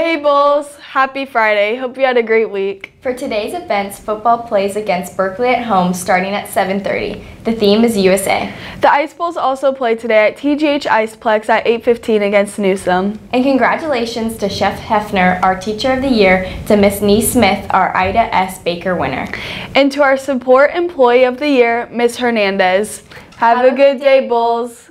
Hey Bulls, happy Friday. Hope you had a great week. For today's events, football plays against Berkeley at home starting at 7:30. The theme is USA. The Ice Bulls also play today at TGH Iceplex at 8:15 against Newsome. And congratulations to Chef Hefner, our Teacher of the Year, to Miss Nee Smith, our Ida S. Baker winner. And to our Support Employee of the Year, Miss Hernandez. Have, Have a good day, Bulls.